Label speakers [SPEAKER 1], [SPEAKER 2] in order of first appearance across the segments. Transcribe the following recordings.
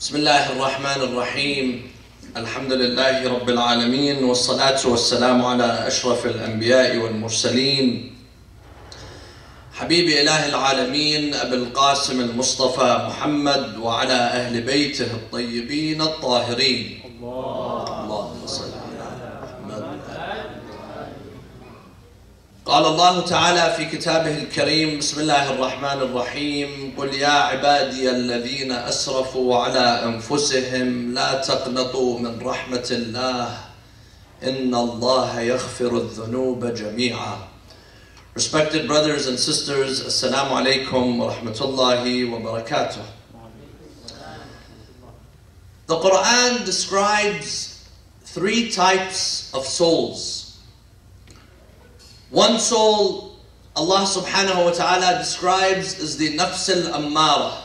[SPEAKER 1] بسم الله الرحمن الرحيم الحمد لله رب العالمين والصلاة والسلام على أشرف الأنبياء والمرسلين حبيب إله العالمين أبي القاسم المصطفى محمد وعلى أهل بيته الطيبين الطاهرين اللهم صل على محمد قال الله تعالى في كتابه الكريم بسم الله الرحمن الرحيم قل يا عبادي الذين أسرفوا على أنفسهم لا تقنطوا من رحمة الله إن الله يغفر الذنوب جميعا Respected brothers and sisters, alaikum wa rahmatullahi wa barakatuh. The Quran describes three types of souls. One soul Allah subhanahu wa ta'ala describes as the nafs al-ammara.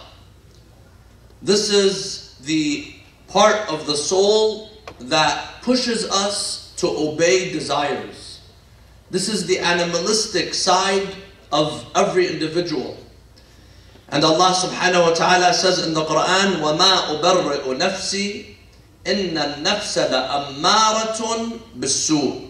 [SPEAKER 1] This is the part of the soul that pushes us to obey desires. This is the animalistic side of every individual. And Allah subhanahu wa ta'ala says in the Quran, وَمَا أُبَرِّئُ نَفْسِي إِنَّ النَّفْسَ لَأَمَّارَةٌ بِالسُّوءِ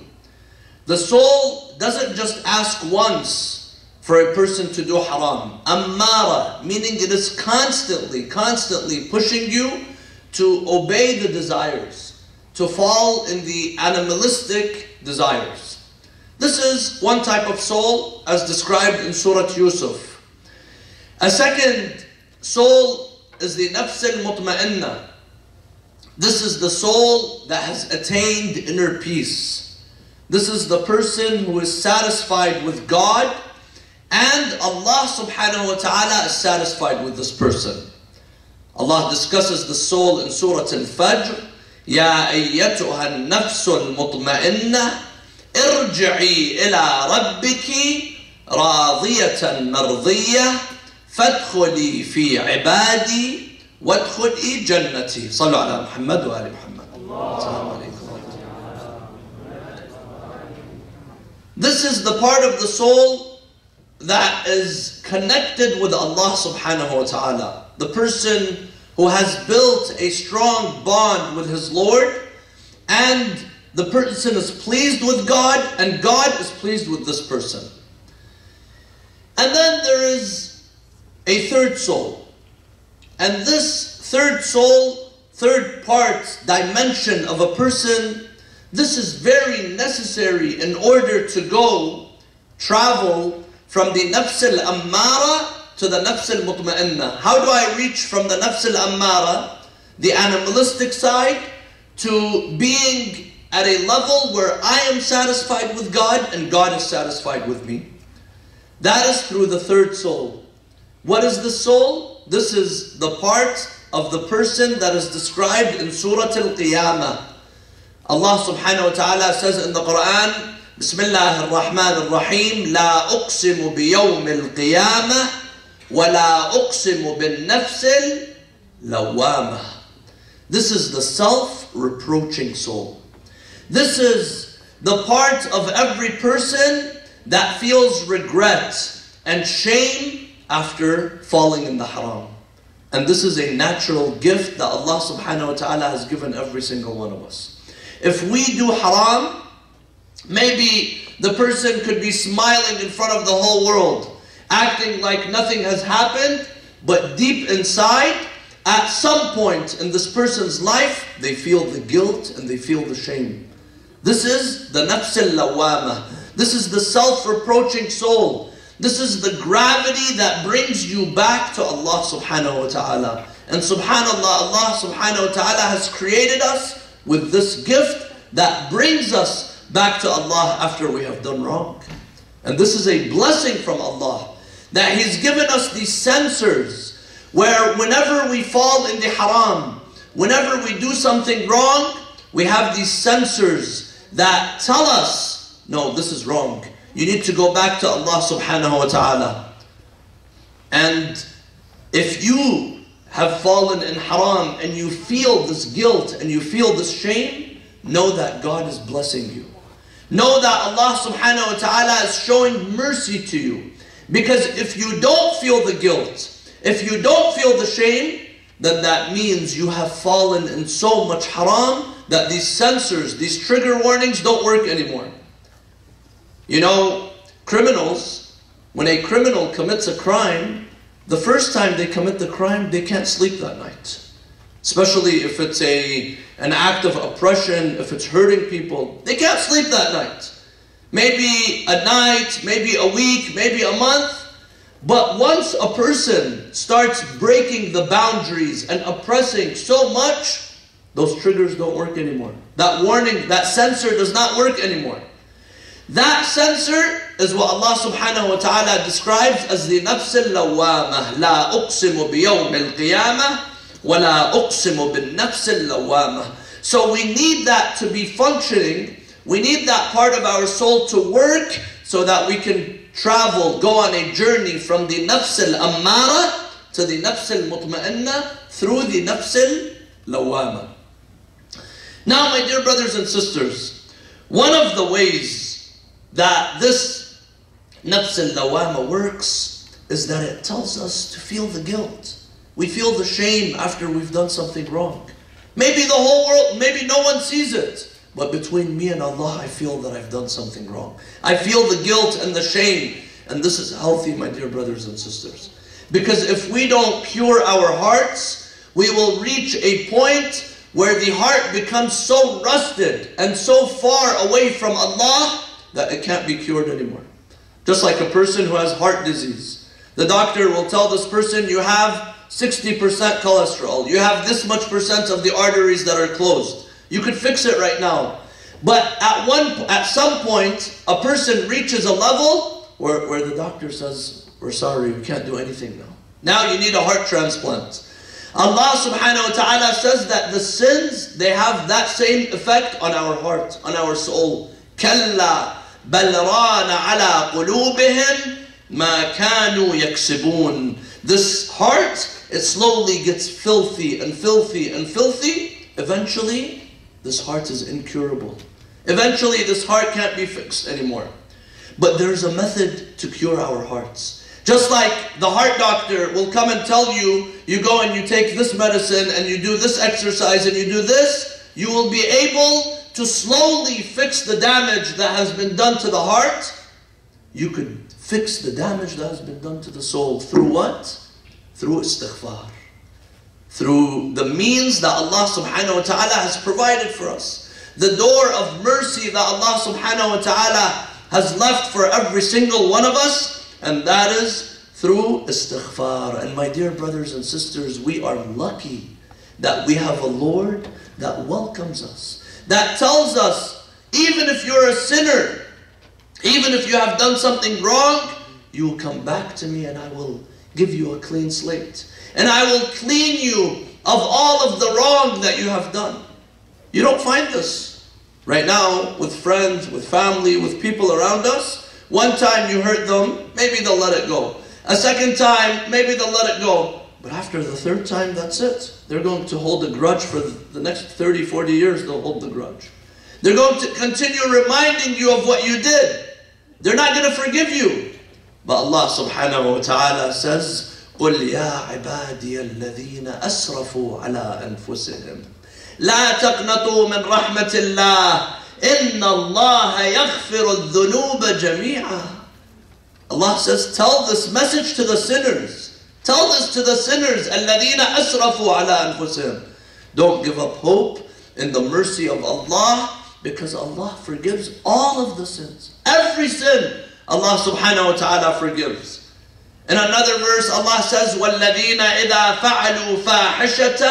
[SPEAKER 1] the soul doesn't just ask once for a person to do haram. Ammara, meaning it is constantly, constantly pushing you to obey the desires, to fall in the animalistic desires. This is one type of soul as described in Surah Yusuf. A second soul is the nafs al-mutma'inna. This is the soul that has attained inner peace. This is the person who is satisfied with God and Allah subhanahu wa ta'ala is satisfied with this person. Allah discusses the soul in Surah Al-Fajr. يا أيتها النفس المطمئنة ارجعي إلى ربك راضية مرضية فادخلي في عبادي وادخلي جنتي صلوا على محمد وآل محمد السلام This is the part of the soul that is connected with Allah subhanahu wa ta'ala. The person who has built a strong bond with his Lord and the person is pleased with God and God is pleased with this person. And then there is a third soul. And this third soul, third part, dimension of a person, this is very necessary in order to go, travel from the nafs al-ammara to the nafs al-mutma'inna. How do I reach from the nafs al-ammara, the animalistic side, to being at a level where I am satisfied with God and God is satisfied with me. That is through the third soul. What is the soul? This is the part of the person that is described in Surah Al-Qiyamah. Allah subhanahu wa ta'ala says in the Quran, Bismillah ar-Rahman ar-Rahim, لا أقسم بيوم القيامة ولا أقسم بالنفس اللوامة. This is the self-reproaching soul. This is the part of every person that feels regret and shame after falling in the haram. And this is a natural gift that Allah subhanahu wa ta'ala has given every single one of us. If we do haram, maybe the person could be smiling in front of the whole world, acting like nothing has happened, but deep inside, at some point in this person's life, they feel the guilt and they feel the shame. This is the nafs al-lawama. This is the self-reproaching soul. This is the gravity that brings you back to Allah subhanahu wa ta'ala. And subhanallah, Allah subhanahu wa ta'ala has created us with this gift that brings us back to Allah after we have done wrong. And this is a blessing from Allah that He's given us these sensors where whenever we fall in the haram, whenever we do something wrong, we have these sensors that tell us, no, this is wrong. You need to go back to Allah subhanahu wa ta'ala. And if you have fallen in haram and you feel this guilt and you feel this shame, know that God is blessing you. Know that Allah subhanahu wa ta'ala is showing mercy to you. Because if you don't feel the guilt, if you don't feel the shame, then that means you have fallen in so much haram that these sensors, these trigger warnings don't work anymore. You know, criminals, when a criminal commits a crime, the first time they commit the crime, they can't sleep that night. Especially if it's a, an act of oppression, if it's hurting people. They can't sleep that night. Maybe a night, maybe a week, maybe a month. But once a person starts breaking the boundaries and oppressing so much, those triggers don't work anymore. That warning, that sensor does not work anymore. That sensor is what Allah subhanahu wa ta'ala describes as the nafs al-lawamah. لا أقسم بيوم القيامة ولا أقسم بالنفس اللوامة. So we need that to be functioning. We need that part of our soul to work so that we can travel, go on a journey from the nafs al-ammara to the nafs al-mutma'inna through the nafs al-lawama. Now, my dear brothers and sisters, one of the ways that this nafs al-lawama works is that it tells us to feel the guilt. We feel the shame after we've done something wrong. Maybe the whole world, maybe no one sees it. But between me and Allah, I feel that I've done something wrong. I feel the guilt and the shame. And this is healthy, my dear brothers and sisters. Because if we don't cure our hearts, we will reach a point where the heart becomes so rusted and so far away from Allah that it can't be cured anymore. Just like a person who has heart disease. The doctor will tell this person, you have 60% cholesterol. You have this much percent of the arteries that are closed. You could fix it right now. But at, one, at some point, a person reaches a level where, where the doctor says, we're sorry, we can't do anything now. Now you need a heart transplant. Allah subhanahu wa ta'ala says that the sins, they have that same effect on our heart, on our soul. Kalla, بل ران على قلوبهم ما كانوا يكسبون. This heart, it slowly gets filthy and filthy and filthy. Eventually, this heart is incurable. Eventually, this heart can't be fixed anymore. But there's a method to cure our hearts. Just like the heart doctor will come and tell you, you go and you take this medicine and you do this exercise and you do this, you will be able to slowly fix the damage that has been done to the heart. You can fix the damage that has been done to the soul through what? Through istighfar. Through the means that Allah subhanahu wa ta'ala has provided for us. The door of mercy that Allah subhanahu wa ta'ala has left for every single one of us, and that is through istighfar. And my dear brothers and sisters, we are lucky that we have a Lord that welcomes us, that tells us, even if you're a sinner, even if you have done something wrong, you will come back to me and I will give you a clean slate. And I will clean you of all of the wrong that you have done. You don't find this right now with friends, with family, with people around us. One time you hurt them, maybe they'll let it go. A second time, maybe they'll let it go. But after the third time, that's it. They're going to hold a grudge for the next 30, 40 years, they'll hold the grudge. They're going to continue reminding you of what you did. They're not going to forgive you. But Allah subhanahu wa ta'ala says, قل يا عبادي الذين أسرفوا على أنفسهم لا تقنطوا من رحمة الله إن الله يغفر الذنوب جميعا Allah says, tell this message to the sinners. Tell this to the sinners. الذين أسرفوا على أنفسهم. Don't give up hope in the mercy of Allah because Allah forgives all of the sins. Every sin Allah subhanahu wa ta'ala forgives. In another verse, Allah says, وَالَّذِينَ إِذَا فَعَلُوا فَاحِشَةً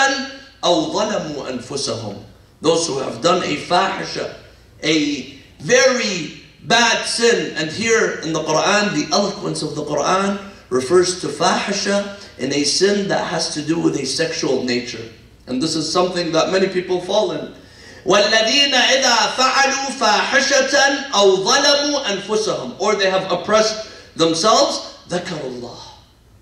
[SPEAKER 1] أَوْ ظَلَمُوا أَنفُسَهُم Those who have done a fahisha, a very bad sin. And here in the Quran, the eloquence of the Quran refers to fahisha in a sin that has to do with a sexual nature. And this is something that many people fall in. وَالَّذِينَ إِذَا فَعَلُوا فَاحِشَةً أَوْ ظَلَمُوا أَنفُسَهُم Or they have oppressed themselves, ذَكَرُوا اللَّهِ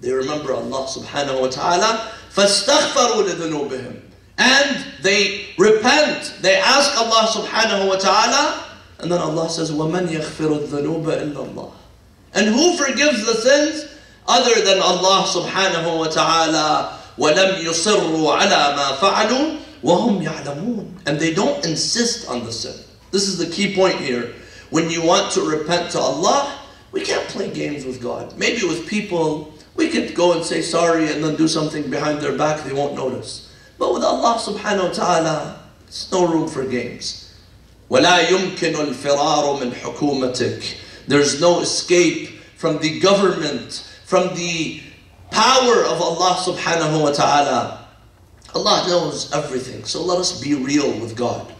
[SPEAKER 1] They remember Allah subhanahu wa ta'ala فَاسْتَغْفَرُوا لِذُنُوبِهِمْ And they repent, they ask Allah subhanahu wa ta'ala, and then Allah says, وَمَنْ يَغْفِرُ الذُّنُوبَ إِلَّا اللَّهِ And who forgives the sins other than Allah subhanahu wa ta'ala? وَلَمْ يُصِرُّوا عَلَى مَا فَعَلُوا وَهُمْ يَعْلَمُونَ And they don't insist on the sin. This is the key point here. When you want to repent to Allah, we can't play games with God. Maybe with people, we could go and say sorry and then do something behind their back, they won't notice. But with Allah subhanahu wa ta'ala, there's no room for games. وَلَا يُمْكِنُ الْفِرَارُ مِنْ حُكُومَتِكَ There's no escape from the government, from the power of Allah subhanahu wa ta'ala. Allah knows everything. So let us be real with God.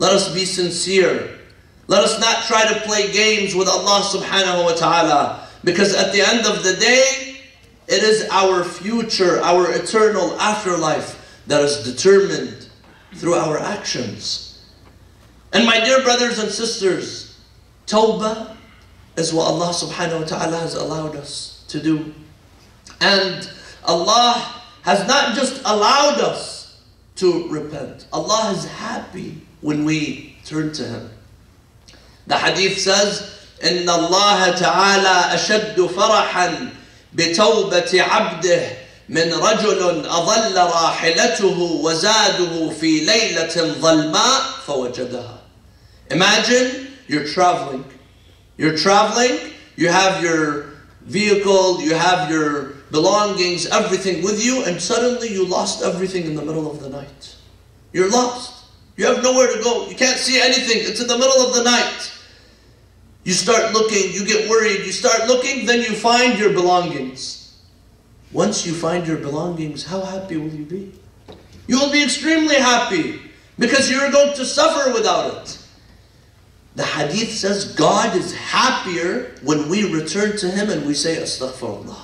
[SPEAKER 1] Let us be sincere. Let us not try to play games with Allah subhanahu wa ta'ala. Because at the end of the day, it is our future, our eternal afterlife that is determined through our actions. And my dear brothers and sisters, tawbah is what Allah subhanahu wa ta'ala has allowed us to do. And Allah has not just allowed us to repent. Allah is happy when we turn to Him. The hadith says, إن الله تعالى أشد فرحا بتوبة عبده من رجل أضل راحلته وزاده في ليلة ظلماء فوجدها. Imagine you're traveling. You're traveling, you have your vehicle, you have your belongings, everything with you, and suddenly you lost everything in the middle of the night. You're lost. You have nowhere to go. You can't see anything. It's in the middle of the night. You start looking, you get worried, you start looking, then you find your belongings. Once you find your belongings, how happy will you be? You will be extremely happy because you're going to suffer without it. The hadith says God is happier when we return to Him and we say astaghfirullah.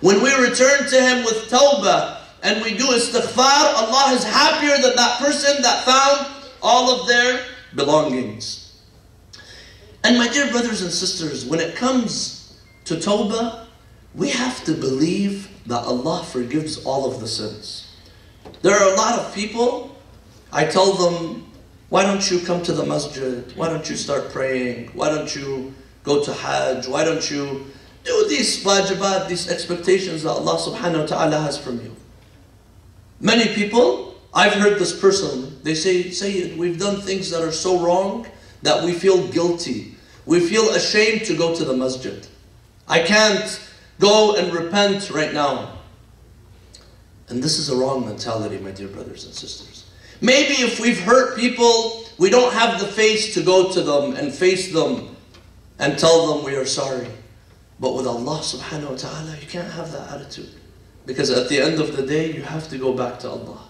[SPEAKER 1] When we return to Him with tawbah and we do istighfar, Allah is happier than that person that found all of their belongings. And my dear brothers and sisters, when it comes to tawbah, we have to believe that Allah forgives all of the sins. There are a lot of people, I tell them, why don't you come to the masjid? Why don't you start praying? Why don't you go to Hajj? Why don't you do these wajibat, these expectations that Allah subhanahu wa ta'ala has from you? Many people, I've heard this personally, they say, Sayyid, we've done things that are so wrong that we feel guilty. We feel ashamed to go to the masjid. I can't go and repent right now. And this is a wrong mentality, my dear brothers and sisters. Maybe if we've hurt people, we don't have the face to go to them and face them and tell them we are sorry. But with Allah subhanahu wa ta'ala, you can't have that attitude. Because at the end of the day, you have to go back to Allah.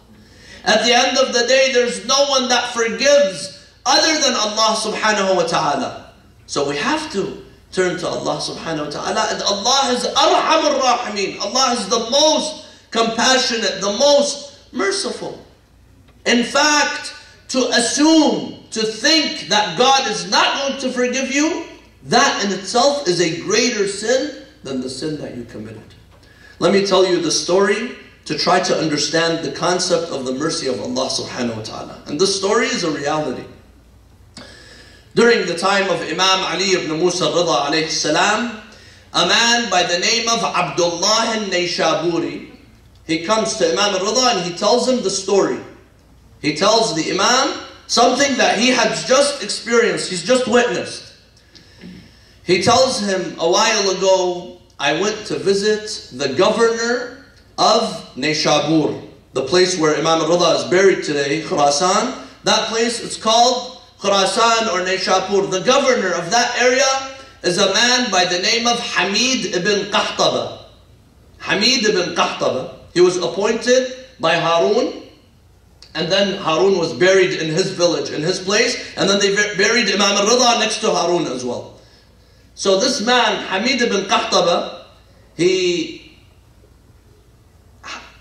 [SPEAKER 1] At the end of the day, there's no one that forgives other than Allah subhanahu wa ta'ala. So we have to turn to Allah subhanahu wa ta'ala. And Allah is arhamur rahimin. Allah is the most compassionate, the most merciful. In fact, to assume, to think that God is not going to forgive you, that in itself is a greater sin than the sin that you committed. Let me tell you the story to try to understand the concept of the mercy of Allah subhanahu wa ta'ala. And this story is a reality. During the time of Imam Ali ibn Musa Rida alayhi salam, a man by the name of Abdullah al-Nayshaburi, he comes to Imam al-Rida and he tells him the story. He tells the Imam something that he has just experienced, he's just witnessed. He tells him a while ago, I went to visit the governor of Neshabur, the place where Imam al-Rida is buried today, Khurasan. That place, it's called Khurasan or Neshapur. The governor of that area is a man by the name of Hamid ibn Qahtaba. Hamid ibn Qahtaba. He was appointed by Harun, and then Harun was buried in his village, in his place, and then they buried Imam al-Rida next to Harun as well. So this man, Hamid ibn Qahtaba, he,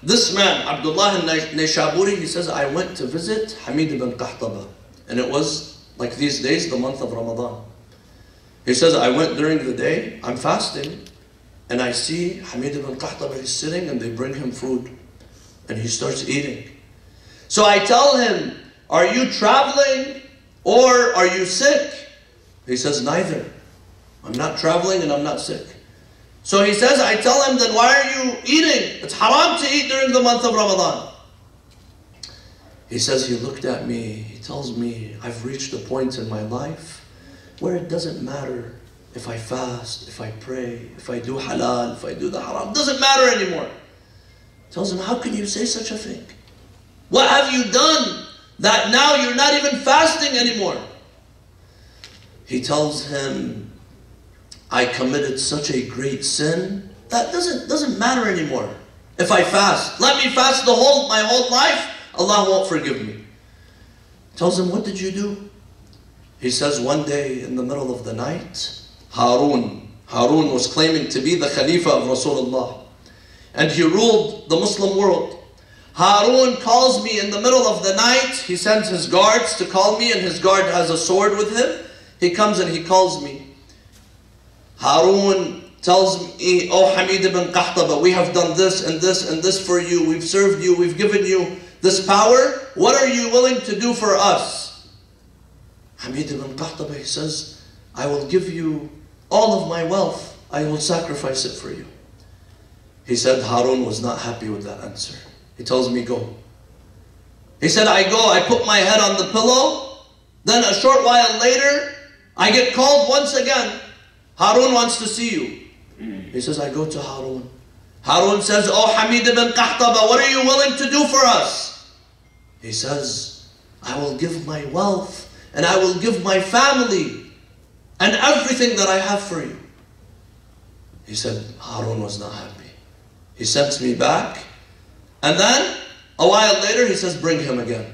[SPEAKER 1] this man, Abdullah al-Nayshaburi, he says, I went to visit Hamid ibn Qahtaba. And it was, like these days, the month of Ramadan. He says, I went during the day, I'm fasting, and I see Hamid ibn Qahtaba, he's sitting and they bring him food. And he starts eating. So I tell him, are you traveling or are you sick? He says, neither. I'm not traveling and I'm not sick. So he says, I tell him, then why are you eating? It's haram to eat during the month of Ramadan. He says, he looked at me, he tells me, I've reached a point in my life where it doesn't matter if I fast, if I pray, if I do halal, if I do the haram. Doesn't matter anymore. Tells him, how can you say such a thing? What have you done that now you're not even fasting anymore? He tells him, I committed such a great sin that doesn't, doesn't matter anymore. If I fast, let me fast the whole my whole life, Allah won't forgive me. Tells him, what did you do? He says one day in the middle of the night, Harun, Harun was claiming to be the Khalifa of Rasulullah. And he ruled the Muslim world. Harun calls me in the middle of the night. He sends his guards to call me and his guard has a sword with him. He comes and he calls me. Harun tells me, Oh Hamid ibn Qahtaba, we have done this and this and this for you. We've served you. We've given you this power. What are you willing to do for us? Hamid ibn Qahtaba, he says, I will give you all of my wealth. I will sacrifice it for you. He said Harun was not happy with that answer. He tells me, go. He said, I go, I put my head on the pillow. Then a short while later, I get called once again. Harun wants to see you. He says, I go to Harun. Harun says, Oh Hamid ibn Qahtaba, what are you willing to do for us? He says, I will give my wealth and I will give my family and everything that I have for you. He said, Harun was not happy. He sends me back and then a while later he says, bring him again.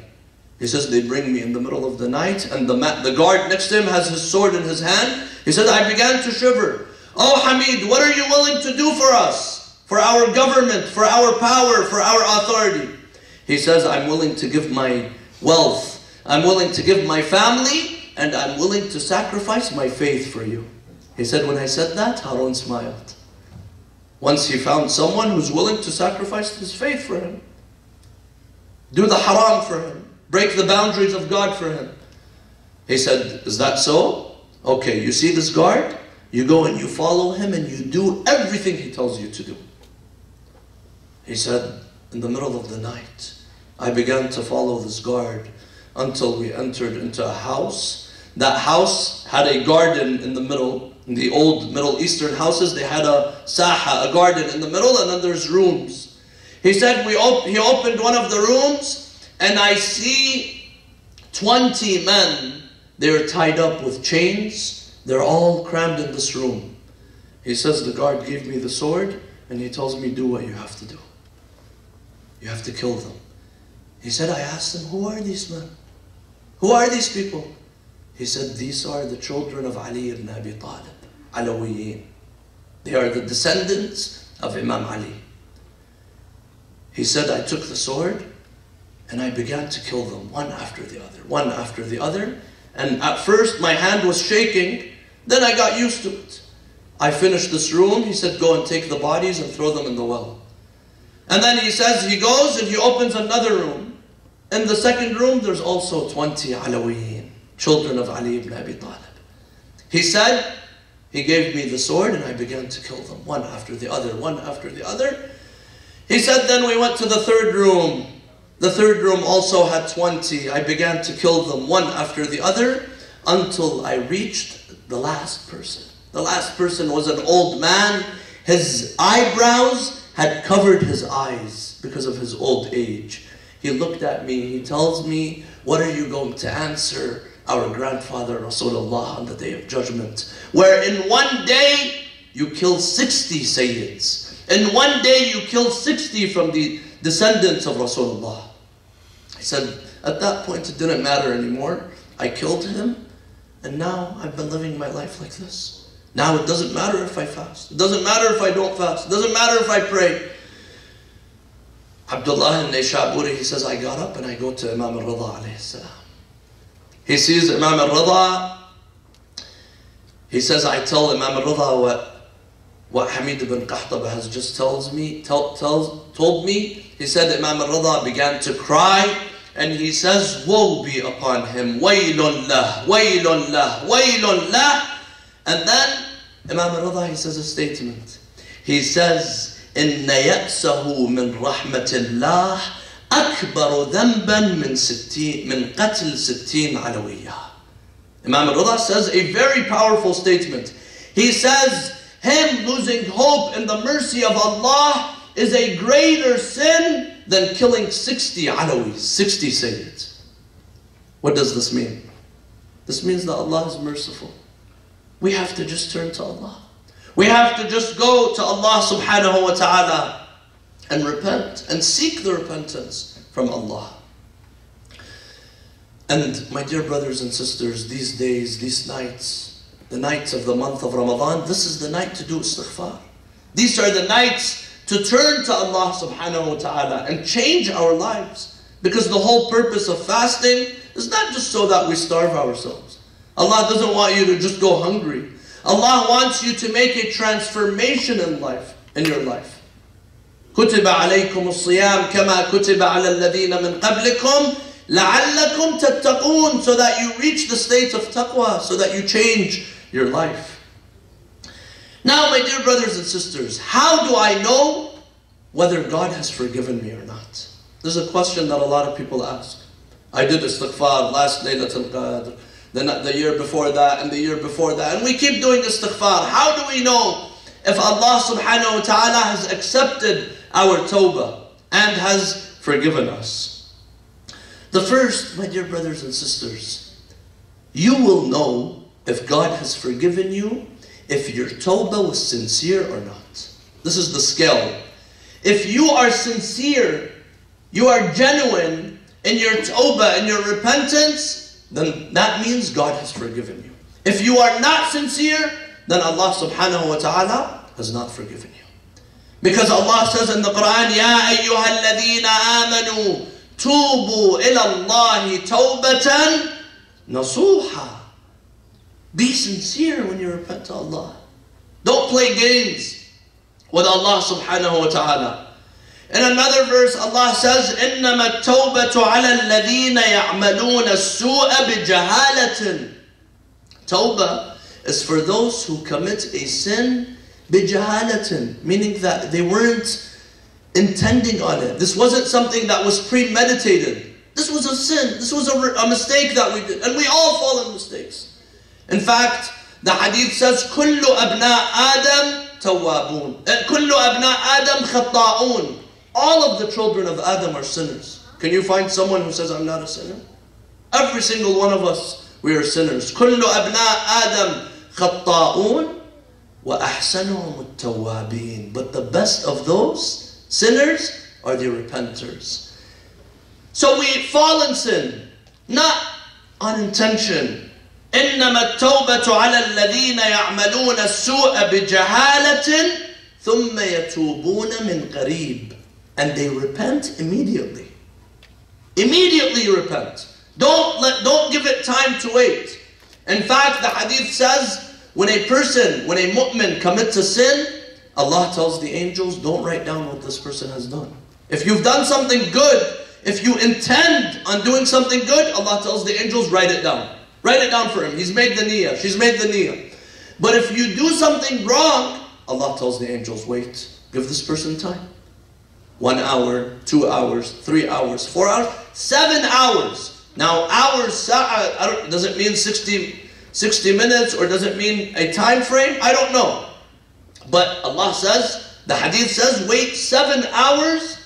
[SPEAKER 1] He says, they bring me in the middle of the night and the, the guard next to him has his sword in his hand. He said, I began to shiver. Oh Hamid, what are you willing to do for us? For our government, for our power, for our authority? He says, I'm willing to give my wealth. I'm willing to give my family and I'm willing to sacrifice my faith for you. He said, when I said that, Harun smiled. Once he found someone who's willing to sacrifice his faith for him. Do the haram for him break the boundaries of God for him. He said, Is that so? Okay, you see this guard? You go and you follow him and you do everything he tells you to do. He said, In the middle of the night, I began to follow this guard until we entered into a house. That house had a garden in the middle. In the old Middle Eastern houses, they had a saha, a garden in the middle, and then there's rooms. He said, we op- he opened one of the rooms, and I see 20 men, they're tied up with chains, they're all crammed in this room. He says, The guard gave me the sword, and he tells me, Do what you have to do. You have to kill them. He said, I asked him, Who are these men? Who are these people? He said, These are the children of Ali ibn Abi Talib, Alawiyin. They are the descendants of Imam Ali. He said, I took the sword and I began to kill them one after the other, one after the other. And at first my hand was shaking, then I got used to it. I finished this room, he said, go and take the bodies and throw them in the well. And then he says, he goes and he opens another room. In the second room, there's also 20 Alawiyin, children of Ali ibn Abi Talib. He said, he gave me the sword and I began to kill them, one after the other, one after the other. He said, then we went to the third room. The third room also had 20. I began to kill them one after the other until I reached the last person. The last person was an old man. His eyebrows had covered his eyes because of his old age. He looked at me, he tells me, What are you going to answer our grandfather Rasulullah on the day of judgment? Where in one day you kill 60 Sayyids. In one day you kill 60 from the descendants of Rasulullah. He said, at that point it didn't matter anymore. I killed him, and now I've been living my life like this. Now it doesn't matter if I fast. It doesn't matter if I don't fast. It doesn't matter if I pray. Abdullah al-Nayshaburi, he says, I got up and I go to Imam al-Rida alayhi salam. He sees Imam al-Rida. He says, I tell Imam al-Rida what what Hamid ibn Qahtaba has just tells me, tell, tells, told me. He said Imam al-Rida began to cry and he says, Woe be upon him, waylun lah, waylun lah, waylun lah. And then Imam al-Rida, he says a statement. He says, إن يأسه من رحمة الله أكبر ذنبا من ستين من قتل ستين علوية. Imam al-Rida says a very powerful statement. He says, him losing hope in the mercy of Allah is a greater sin than killing 60 Alawis, 60 Sayyids. What does this mean? This means that Allah is merciful. We have to just turn to Allah. We have to just go to Allah subhanahu wa ta'ala and repent and seek the repentance from Allah. And my dear brothers and sisters, these days, these nights, the nights of the month of Ramadan, this is the night to do istighfar. These are the nights to turn to Allah subhanahu wa ta'ala and change our lives. Because the whole purpose of fasting is not just so that we starve ourselves. Allah doesn't want you to just go hungry. Allah wants you to make a transformation in life, in your life. كتب عليكم الصيام كما كتب على الذين من قبلكم لعلكم تتقون so that you reach the state of taqwa so that you change your life now my dear brothers and sisters how do I know whether God has forgiven me or not this is a question that a lot of people ask I did istighfar last Laylatul Qadr the, the year before that and the year before that and we keep doing istighfar how do we know if Allah subhanahu wa ta'ala has accepted our tawbah and has forgiven us. The first, my dear brothers and sisters, you will know if God has forgiven you if your tawbah was sincere or not. This is the scale. If you are sincere, you are genuine in your tawbah and your repentance, then that means God has forgiven you. If you are not sincere, then Allah subhanahu wa ta'ala has not forgiven you. Because Allah says in the Quran, يَا أَيُّهَا الَّذِينَ آمَنُوا تُوبُوا إِلَى اللَّهِ تَوْبَةً نَصُوحًا Be sincere when you repent to Allah. Don't play games with Allah subhanahu wa ta'ala. In another verse, Allah says, إِنَّمَا التَّوْبَةُ عَلَى الَّذِينَ يَعْمَلُونَ السُّوءَ بِجَهَالَةٍ Tawbah is for those who commit a sin bijahalatin, meaning that they weren't intending on it. This wasn't something that was premeditated. This was a sin. This was a, a mistake that we did. And we all fall in mistakes. In fact, the hadith says, كل أبناء آدم توابون. كل أبناء آدم خطاؤون. All of the children of Adam are sinners. Can you find someone who says, I'm not a sinner? Every single one of us, we are sinners. كل أبناء آدم خطاؤون وَأَحْسَنُهُمُ التَّوَّابِينَ But the best of those sinners are the repenters. So we fall in sin, not on intention. إنما التوبة على الذين يعملون السوء بجهالة ثم يتوبون من قريب and they repent immediately. Immediately repent. Don't let don't give it time to wait. In fact, the hadith says when a person, when a mu'min commits a sin, Allah tells the angels, don't write down what this person has done. If you've done something good, if you intend on doing something good, Allah tells the angels, write it down. Write it down for him. He's made the niyyah. She's made the niyyah. But if you do something wrong, Allah tells the angels, wait, give this person time. One hour, two hours, three hours, four hours, seven hours. Now, hours, does it mean 60 60 minutes or does it mean a time frame? I don't know. But Allah says, the hadith says, wait seven hours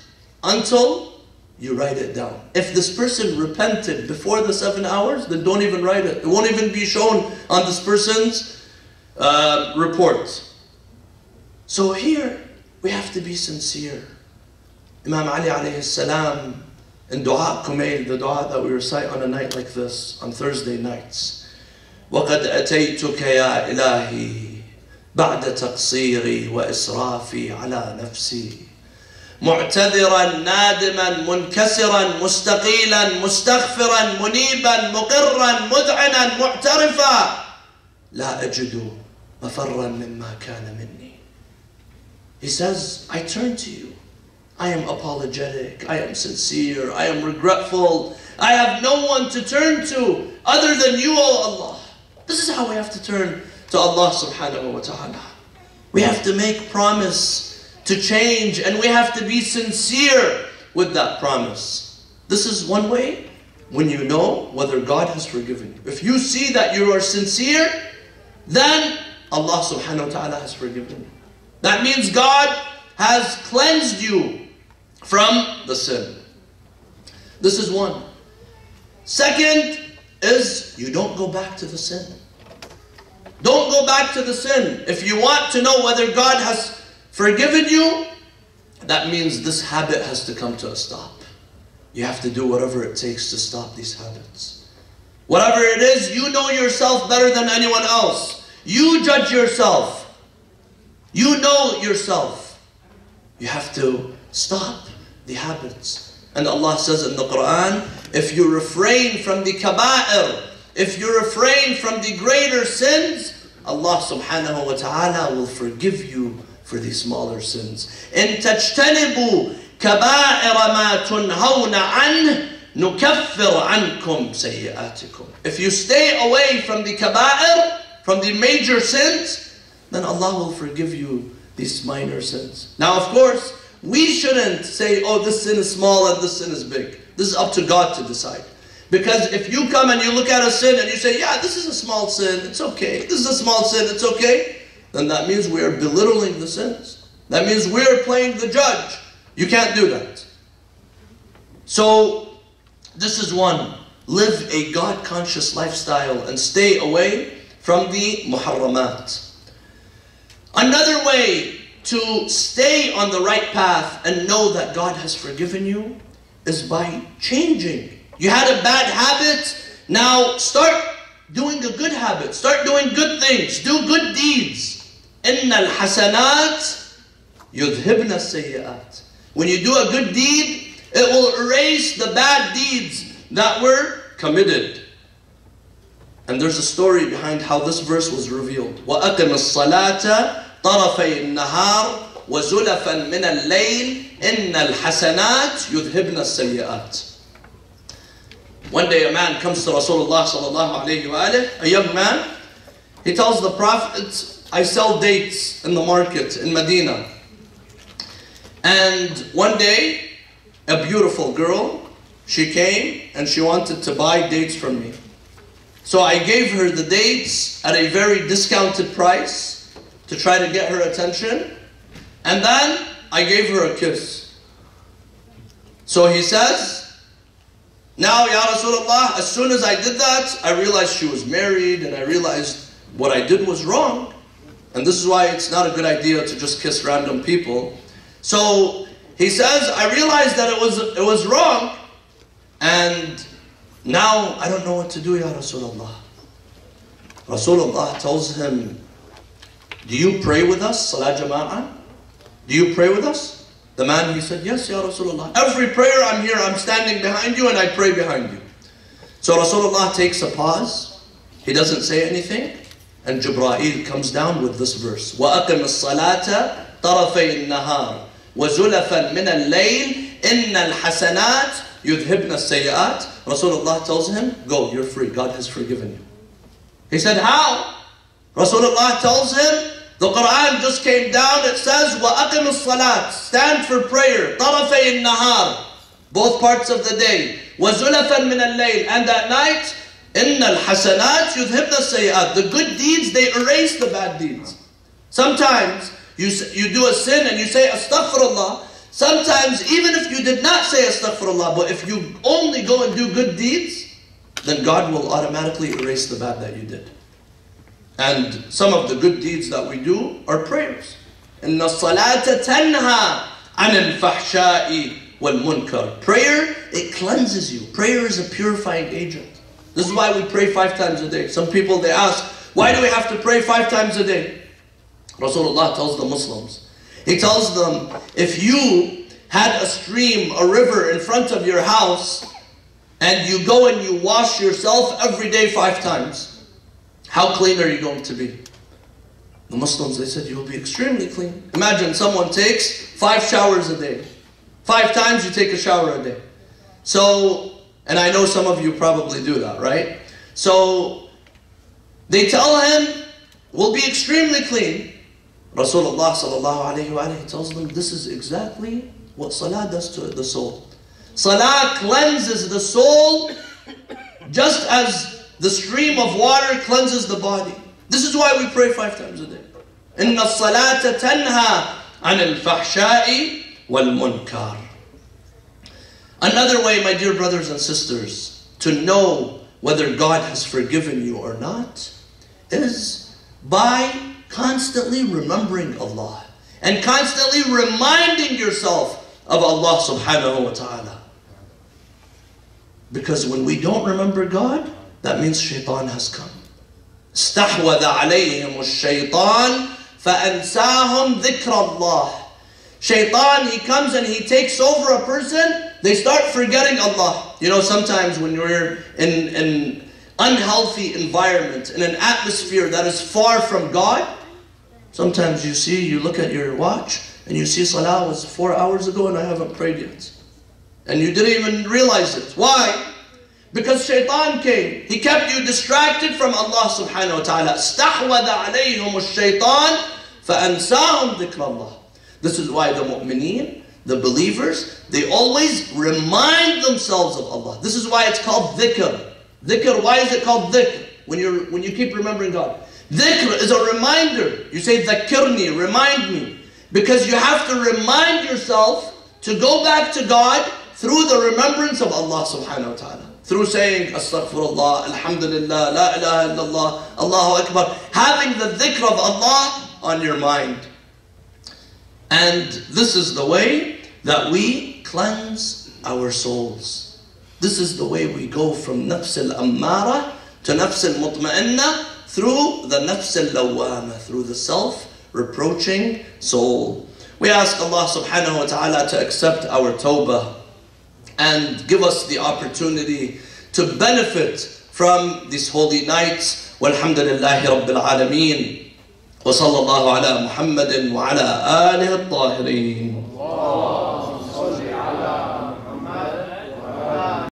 [SPEAKER 1] until you write it down. If this person repented before the seven hours, then don't even write it. It won't even be shown on this person's uh, report. So here, we have to be sincere. Imam Ali alayhi salam, in Dua Kumail, the dua that we recite on a night like this, on Thursday nights, وقد أتيتك يا إلهي بعد تقصيري وإسرافي على نفسي معتذرا نادما منكسرا مستقيلا مستغفرا منيبا مقرا مذعنا معترفا لا أجد مفرا مما كان مني He says, I turn to you. I am apologetic. I am sincere. I am regretful. I have no one to turn to other than you, O Allah. This is how we have to turn to Allah subhanahu wa ta'ala. We have to make promise to change and we have to be sincere with that promise. This is one way when you know whether God has forgiven you. If you see that you are sincere, then Allah subhanahu wa ta'ala has forgiven you. That means God has cleansed you from the sin. This is one. Second is you don't go back to the sin. Don't go back to the sin. If you want to know whether God has forgiven you, that means this habit has to come to a stop. You have to do whatever it takes to stop these habits. Whatever it is, you know yourself better than anyone else. You judge yourself. You know yourself. You have to stop the habits. And Allah says in the Quran, if you refrain from the kaba'ir, if you refrain from the greater sins, Allah subhanahu wa ta'ala will forgive you for the smaller sins. إن تجتنبوا كبائر ما تنهون عنه نكفر عنكم سيئاتكم. If you stay away from the kaba'ir, from the major sins, then Allah will forgive you these minor sins. Now, of course, we shouldn't say, oh, this sin is small and this sin is big. This is up to God to decide. Because if you come and you look at a sin and you say, yeah, this is a small sin, it's okay. This is a small sin, it's okay. Then that means we are belittling the sins. That means we are playing the judge. You can't do that. So, this is one. Live a God-conscious lifestyle and stay away from the muharramat. Another way to stay on the right path and know that God has forgiven you is by changing. You had a bad habit, now start doing a good habit. Start doing good things. Do good deeds. إن الحسنات يذهبن السيئات. When you do a good deed, it will erase the bad deeds that were committed. And there's a story behind how this verse was revealed. وَأَقِمِ الصَّلَاةَ طَرَفَيِ النَّهَارِ وَزُلَفًا مِنَ اللَّيْلِ إِنَّ الْحَسَنَاتِ يُذْهِبْنَ السَّيِّئَاتِ One day a man comes to Rasulullah sallallahu alayhi wa a young man. He tells the Prophet, I sell dates in the market in Medina. And one day, a beautiful girl, she came and she wanted to buy dates from me. So I gave her the dates at a very discounted price to try to get her attention. And then I gave her a kiss. So he says, now, Ya Rasulullah, as soon as I did that, I realized she was married and I realized what I did was wrong. And this is why it's not a good idea to just kiss random people. So he says, I realized that it was, it was wrong. And now I don't know what to do, Ya Rasulullah. Rasulullah tells him, Do you pray with us, Salah Jama'ah? Do you pray with us? The man, he said, Yes, Ya Rasulullah. Every prayer I'm here, I'm standing behind you and I pray behind you. So Rasulullah takes a pause. He doesn't say anything. And Jibreel comes down with this verse. وَأَقِمِ الصَّلَاةَ طَرَفَيِ النَّهَارِ وَزُلَفًا مِنَ اللَّيْلِ إِنَّ الْحَسَنَاتِ يُذْهِبْنَ السَّيِّئَاتِ Rasulullah tells him, go, you're free. God has forgiven you. He said, how? Rasulullah tells him, the Quran just came down, it says, وَأَقِمِ الصَّلَاةِ Stand for prayer. طَرَفَيِ النَّهَارِ Both parts of the day. وَزُلَفًا مِنَ اللَّيْلِ And at night, إِنَّ الْحَسَنَاتِ يُذْهِبْنَ السَّيِّئَاتِ The good deeds, they erase the bad deeds. Sometimes, you, you do a sin and you say, Astaghfirullah. Sometimes, even if you did not say Astaghfirullah, but if you only go and do good deeds, then God will automatically erase the bad that you did. And some of the good deeds that we do are prayers. إن الصلاة تنهى عن الفحشاء والمنكر. Prayer, it cleanses you. Prayer is a purifying agent. This is why we pray five times a day. Some people, they ask, why do we have to pray five times a day? Rasulullah tells the Muslims. He tells them, if you had a stream, a river in front of your house, and you go and you wash yourself every day five times, how clean are you going to be? The Muslims, they said, you'll be extremely clean. Imagine someone takes five showers a day. Five times you take a shower a day. So, and I know some of you probably do that, right? So, they tell him, we'll be extremely clean. Rasulullah sallallahu alayhi wa tells them this is exactly what salah does to the soul. Salah cleanses the soul just as the stream of water cleanses the body. This is why we pray five times a day. إن الصلاة تنهى عن الفحشاء والمنكر. Another way, my dear brothers and sisters, to know whether God has forgiven you or not is by constantly remembering Allah and constantly reminding yourself of Allah subhanahu wa ta'ala. Because when we don't remember God, that means shaitan has come. استحوذ عليهم الشيطان فأنساهم ذكر الله Shaitan, he comes and he takes over a person, they start forgetting Allah. You know, sometimes when you're in an unhealthy environment, in an atmosphere that is far from God, sometimes you see, you look at your watch, and you see Salah was four hours ago and I haven't prayed yet. And you didn't even realize it. Why? Because shaitan came. He kept you distracted from Allah subhanahu wa ta'ala. استحوذ عليهم الشيطان فأنساهم ذكر الله. This is why the mu'mineen, the believers, they always remind themselves of Allah. This is why it's called dhikr. Dhikr, why is it called dhikr? When, you're, when you keep remembering God. Dhikr is a reminder. You say dhakirni, remind me. Because you have to remind yourself to go back to God through the remembrance of Allah subhanahu wa ta'ala. Through saying Astaghfirullah, Alhamdulillah, La ilaha illallah, Allahu Akbar. Having the dhikr of Allah on your mind. And this is the way that we cleanse our souls. This is the way we go from nafs al-ammara to nafs al-mutma'inna through the nafs al-lawwama, through the self-reproaching soul. We ask Allah subhanahu wa ta'ala to accept our tawbah and give us the opportunity to benefit from these holy nights. Walhamdulillahi Rabbil Alameen. وصلى الله على محمد وعلى آله الطاهرين